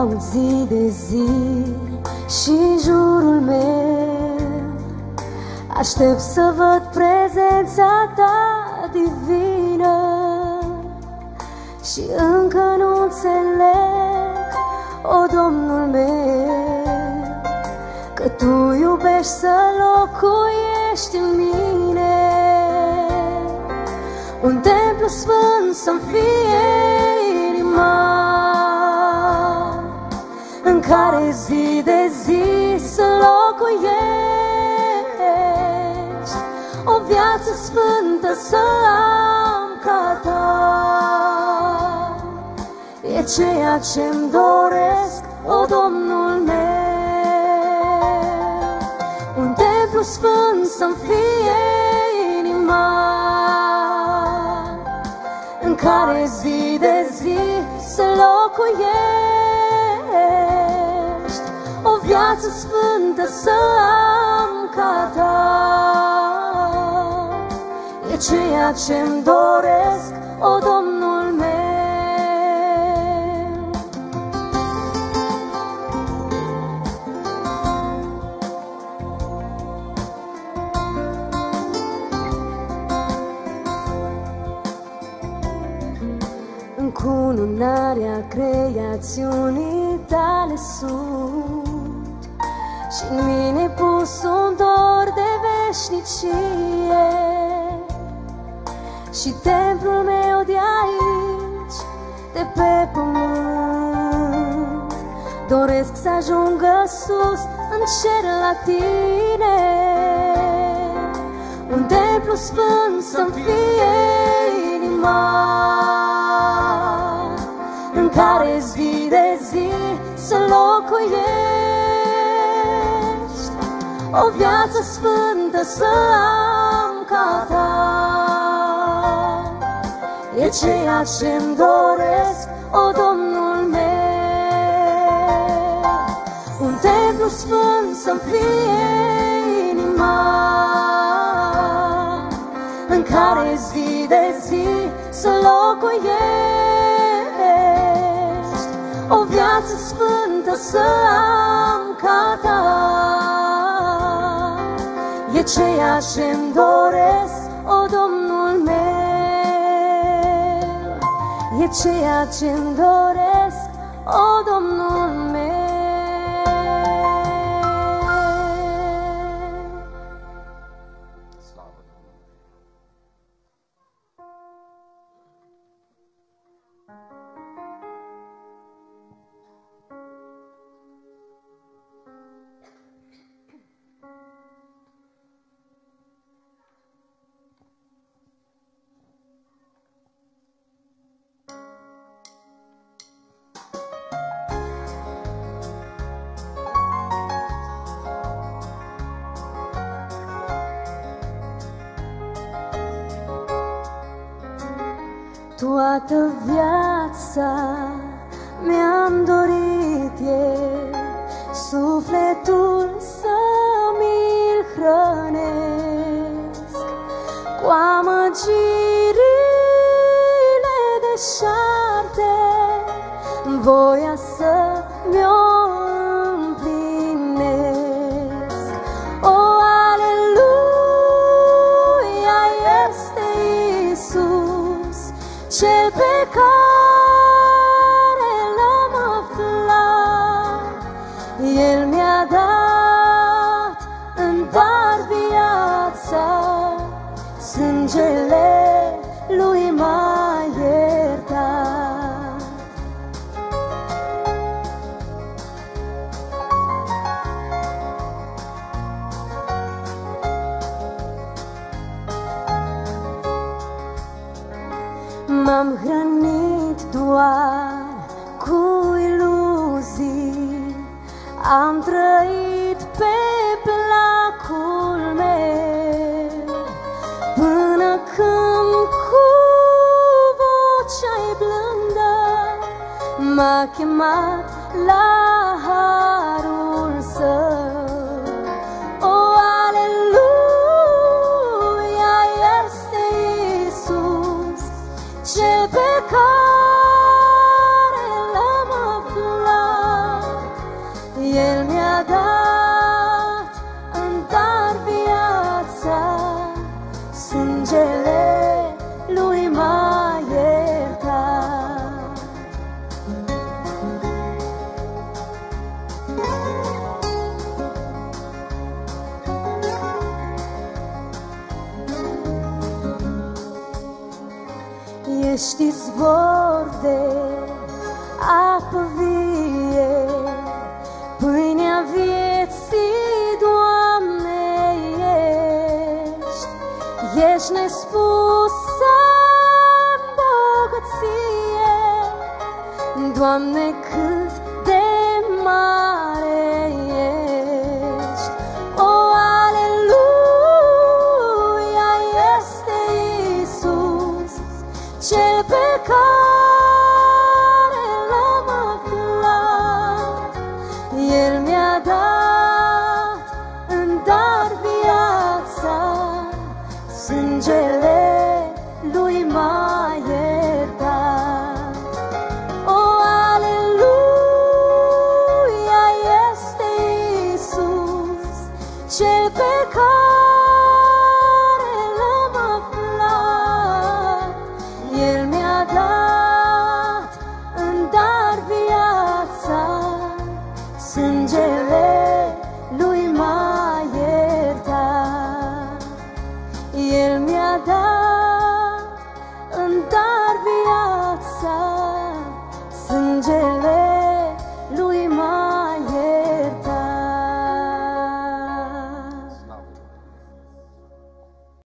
caut zi de zi și în jurul meu. Aștept să văd prezența ta divină Și încă nu înțeleg, o Domnul meu Că Tu iubești să locuiești în mine. Un templu sfânt să-mi fie inima În care zi de zi să locuiești. O viață sfântă să am ca ta. E ceea ce-mi doresc, o Domnul meu. Un templu sfânt să-mi fie inima. În care zi de zi să locuiești viață sfântă să am ca ta. E ceea ce-mi doresc, o Domnul meu. În cununarea creațiunii tale sunt și în mine pus un dor de veșnicie. Și templul meu de aici, de pe pământ Doresc să ajungă sus în cer la tine. Un templu sfânt să-mi fie inima O viață sfântă să am ca ta. E ceea ce-mi doresc, o Domnul meu. Un templu sfânt să-mi fie inima În care zi de zi să locuiești. O viață sfântă să am ca ta E ceea ce-mi doresc, o Domnul meu E ceea ce-mi Toată viața mi-am dorit eu Sufletul să mi-l hrănesc. Cu amăgirile deșarte Voia să pe care l-am aflat. El mi-a dat M-am hrănit doar cu iluzii. Am trăit pe placul meu. Până când cu vocea blândă M-a chemat la harul său Ești izvor de apă vie, pâinea vieții, Doamne, ești. Ești nespusă bogăție, Doamne, cât de mare